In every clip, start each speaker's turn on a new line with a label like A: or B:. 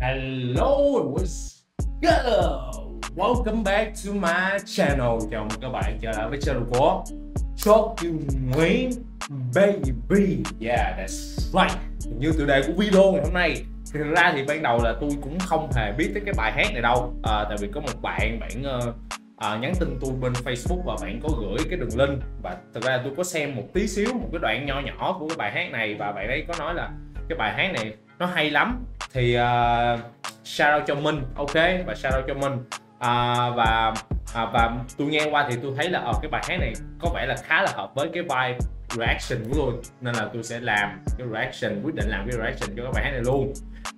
A: Hello, what's good? Welcome back to my channel. Chào mừng các bạn trở lại với channel của Chốt You Nguyễn Baby. Yeah, that's right. Như tựa đề của video ngày hôm nay thì ra thì ban đầu là tôi cũng không hề biết tới cái bài hát này đâu à, tại vì có một bạn bạn uh, à, nhắn tin tôi bên Facebook và bạn có gửi cái đường link. Và thực ra tôi có xem một tí xíu một cái đoạn nho nhỏ của cái bài hát này và bạn ấy có nói là cái bài hát này nó hay lắm. Thì uh, shout out cho Minh ok? Và shout out cho Minh. À, và à, và tôi nghe qua thì tôi thấy là ở cái bài hát này có vẻ là khá là hợp với cái vibe reaction của tôi. Nên là tôi sẽ làm cái reaction quyết định làm cái reaction cho cái bài hát này luôn.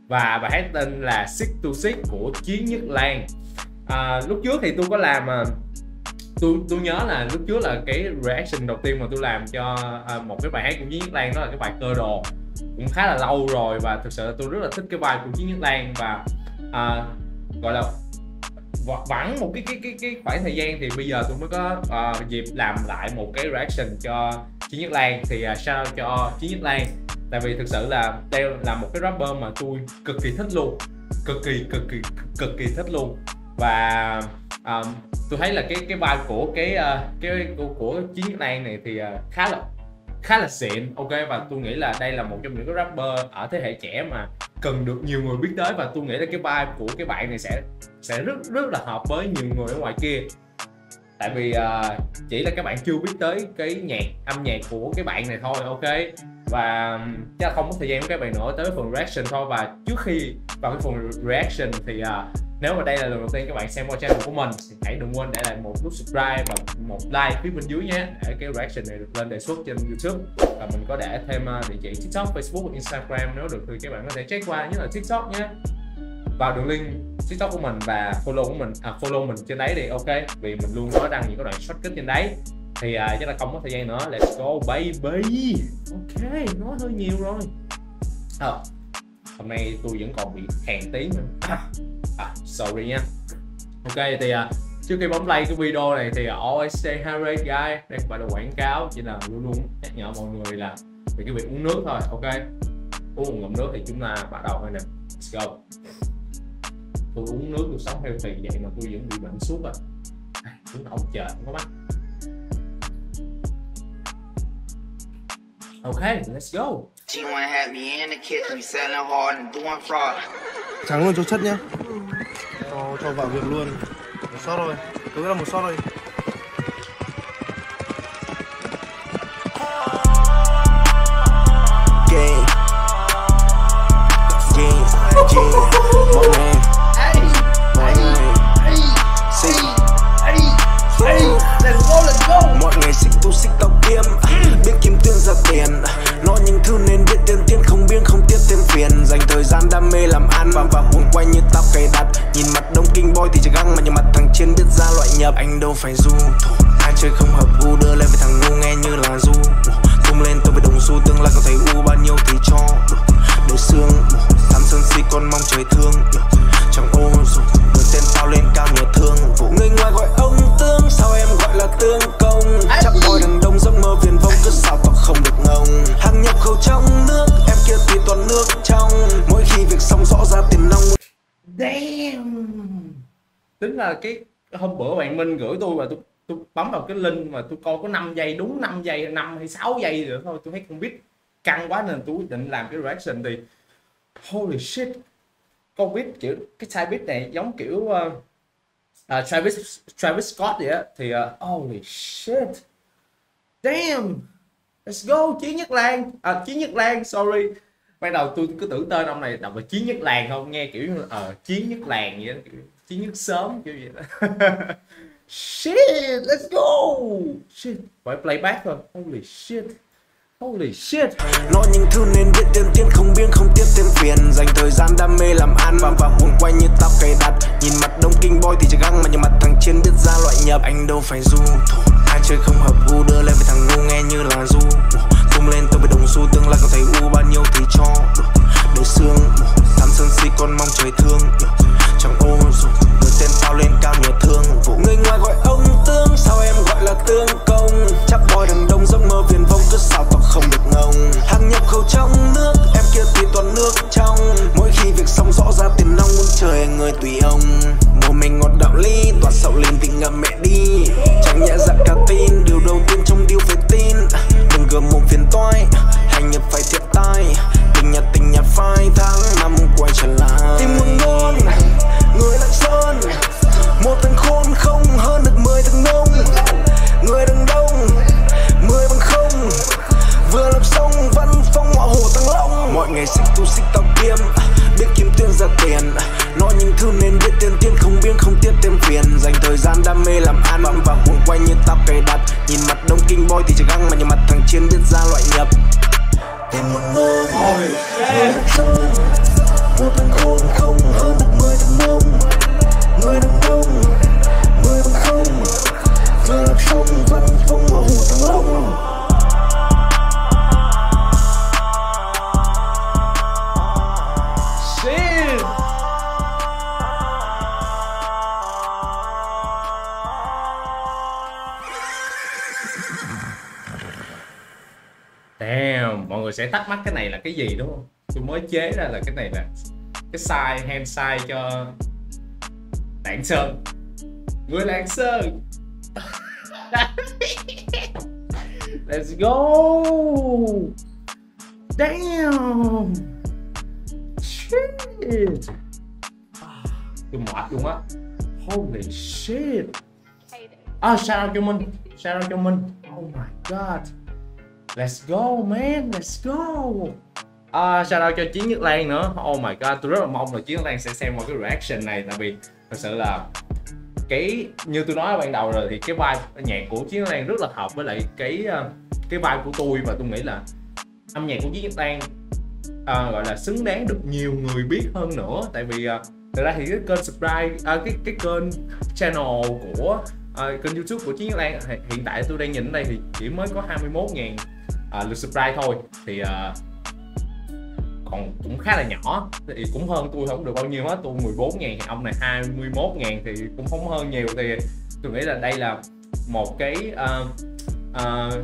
A: Và bài hát tên là Sick to Sick của Chiến Nhất Lan à, lúc trước thì tôi có làm à, tôi tôi nhớ là lúc trước là cái reaction đầu tiên mà tôi làm cho à, một cái bài hát của Chiến Nhất Lan đó là cái bài cơ đồ. Cũng khá là lâu rồi và thực sự là tôi rất là thích cái bài của Chiến Nhất Lan và à, gọi là vắng một cái cái cái cái khoảng thời gian thì bây giờ tôi mới có uh, dịp làm lại một cái reaction cho Chiến Nhất Lan. Thì uh, shout out cho Chiến Nhất Lan. Tại vì thực sự là đây là một cái rapper mà tôi cực kỳ thích luôn. Cực kỳ cực kỳ cực kỳ thích luôn và um, tôi thấy là cái cái vai của cái uh, cái của, của Chiến này Lan này thì uh, khá là khá là xịn ok? Và tôi nghĩ là đây là một trong những cái rapper ở thế hệ trẻ mà cần được nhiều người biết tới. Và tôi nghĩ là cái vai của cái bạn này sẽ sẽ rất rất là hợp với nhiều người ở ngoài kia tại vì uh, chỉ là các bạn chưa biết tới cái nhạc âm nhạc của cái bạn này thôi ok? Và chắc là không có thời gian với các bạn nữa tới phần reaction thôi. Và trước khi vào cái phần reaction thì uh, nếu mà đây là lần đầu tiên các bạn xem qua channel của mình thì hãy đừng quên để lại một nút subscribe và một like phía bên dưới nhé để cái reaction này được lên đề xuất trên youtube. Và mình có để thêm à, địa chỉ tiktok facebook instagram nếu được thì các bạn có thể check qua nhất là tiktok nhé vào đường link tiktok của mình và follow của mình à, follow mình trên đấy đi ok vì mình luôn có đăng những cái đoạn shortcut trên đấy. Thì à, chắc là không có thời gian nữa let's go baby. Ok nói hơi nhiều rồi. À, hôm nay tôi vẫn còn bị hèn tí nữa. À, à, sorry nha. Ok thì à, trước khi bấm play cái video này thì always stay hydrated guys đây không phải là quảng cáo chỉ là luôn luôn nhắc nhở mọi người là về cái việc uống nước thôi ok? Uống một ngụm nước thì chúng ta bắt đầu thôi nè let's go tôi uống nước tôi sống healthy vậy mà tôi vẫn bị bệnh suốt à. Đúng là ông trời không có mắt. Ok let's go.
B: She wanna have me in the kitchen, selling hard and doing fraud.
C: trắng luôn cho chất nhá. Cho cho vào việc luôn. Một shot thôi. Tôi nghĩ là một shot thôi
B: thời gian đam mê làm ăn Và và cuốn quanh như tao cày đặt. Nhìn mặt đông kinh boy thì chỉ găng Mà nhìn mặt thằng trên biết ra loại nhập. Anh đâu phải du thủ Ai chơi không hợp gu đưa lên với thằng ngu nghe như là du Tung lên tôi với đồng xu tương lai có thấy u bao nhiêu thì cho. Đời xương Thắm sơn si con mong trời thương. Chẳng ô dù Đưa tên tao lên cao nhờ thương vụ. Người ngoài gọi ông tương Sao em gọi là tương công? Chắc boy đằng đông giấc mơ viền vông Cứ sao tao không được ngông. Hàng nhập khẩu trong nước nước trong. Mỗi khi việc xong rõ ra tiền nông
A: Damn. Tính là cái hôm bữa bạn Minh gửi tôi và tôi tôi bấm vào cái link mà tôi coi có 5 giây đúng 5 giây 5 hay 6 giây nữa thôi tôi thấy không biết. Căng quá nên tôi quyết định làm cái reaction thì holy shit beat kiểu cái style beat này giống kiểu uh, uh, Travis Travis Scott vậy á thì uh, holy shit. Damn let's go Chiến Nhất Lan. À, Chiến Nhất Lan sorry ban đầu tôi cứ tưởng tên ông này đọc là Chiến Nhất Làng không? Nghe kiểu ờ Chiến Nhất Làng vậy đó kiểu, Chiến Nhất Sớm kiểu vậy đó. Shit let's go! Shit. Phải playback thôi. Holy shit. Holy shit.
B: Nói những thứ nên biết tiên tiên không biếng không tiếc thêm phiền. Dành thời gian đam mê làm ăn và và cuốn quanh như tao cày đặt. Nhìn mặt đông kinh boy thì chỉ găng mà nhìn mặt thằng trên biết ra loại nhập. Anh đâu phải du thủ Ai chơi không hợp gu đưa lên với thằng ngu nghe như là du dù tương lai có thấy u bao nhiêu thì cho. Đời xương, tham sân si con mong trời thương. Đông kinh boy
A: Damn, mọi người sẽ thắc mắc cái này là cái gì đúng không? Tôi mới chế ra là cái này là cái size, hand size cho Lạng Sơn. Người Lạng Sơn. Let's go. Damn. Shit. Tôi mệt luôn á. Holy shit. À shout out cho Minh. Shout out cho Minh. Oh my god Let's go man. Let's go. À, shout out cho Chiến Nhất Lan nữa. Oh my god Tôi rất là mong là Chiến Nhất Lan sẽ xem qua cái reaction này. Tại vì thật sự là cái như tôi nói ở ban đầu rồi thì cái vibe nhạc của Chiến Nhất Lan rất là hợp với lại cái ờ, cái vibe của tôi. Và tôi nghĩ là âm nhạc của Chiến Nhất Lan à, gọi là xứng đáng được nhiều người biết hơn nữa. Tại vì ờ, uh, thực ra thì cái kênh subscribe à, cái cái kênh channel của à, kênh youtube của Chiến Nhất Lan hiện tại tôi đang nhìn ở đây thì chỉ mới có 21 ngàn uh, lượt subscribe thôi. Thì uh, còn cũng khá là nhỏ. Thì cũng hơn tôi không được bao nhiêu hết. Tôi 14 ngàn ông này 21 ngàn thì cũng không hơn nhiều. Thì tôi nghĩ là đây là một cái uh, uh,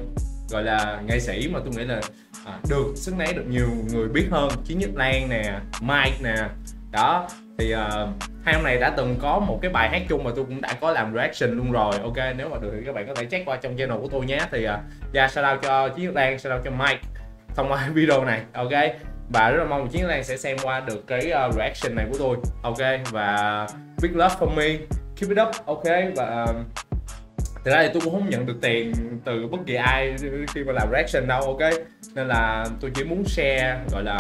A: gọi là nghệ sĩ mà tôi nghĩ là uh, được xứng đáng được nhiều người biết hơn. Chiến Nhất Lan nè Mike nè. Đó thì uh, hai ông này đã từng có một cái bài hát chung mà tôi cũng đã có làm reaction luôn rồi. Ok nếu mà được thì các bạn có thể check qua trong channel của tôi nhé. Thì uh, yeah, shout out cho Chiến Lan shout out cho Mike. Thông qua video này ok? Và rất là mong Chiến Lan sẽ xem qua được cái uh, reaction này của tôi ok? Và big love for me keep it up ok? Và uh, thực ra thì tôi cũng không nhận được tiền từ bất kỳ ai khi mà làm reaction đâu ok? Nên là tôi chỉ muốn share gọi là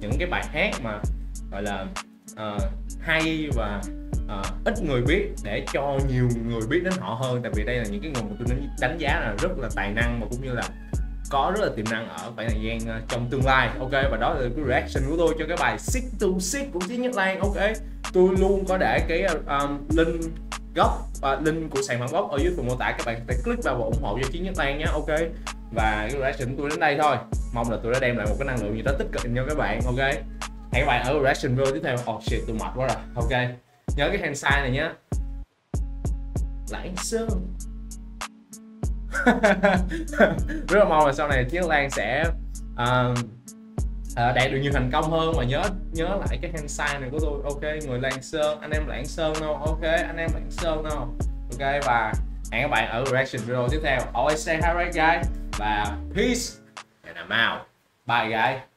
A: những cái bài hát mà gọi là uh, hay và uh, ít người biết để cho nhiều người biết đến họ hơn. Tại vì đây là những cái người mà tôi đánh giá là rất là tài năng và cũng như là có rất là tiềm năng ở khoảng thời gian ờ, trong tương lai. Ok và đó là cái reaction của tôi cho cái bài Sick to Sick của Chiến Nhất Lan. Ok tôi luôn có để cái um, link gốc uh, link của sản phẩm gốc ở dưới phần mô tả. Các bạn có thể click vào và ủng hộ cho Chiến Nhất Lan nhé. Ok và cái reaction của tôi đến đây thôi. Mong là tôi đã đem lại một cái năng lượng gì đó tích cực cho các bạn. Ok hẹn các bạn ở reaction video tiếp theo. Oh shit tôi mệt quá rồi. Ok nhớ cái hand sign này nhé lãng sơn. Rất là mong là sau này Chiến Lan sẽ uh, uh, đạt được nhiều thành công hơn. Và nhớ nhớ lại cái hand sign này của tôi. Ok người Lan Sơn anh em lãng Sơn đâu ok anh em lãng Sơn đâu ok và hẹn các bạn ở reaction video tiếp theo. Always say hi right guys. Và peace. And I'm out. Bye guys.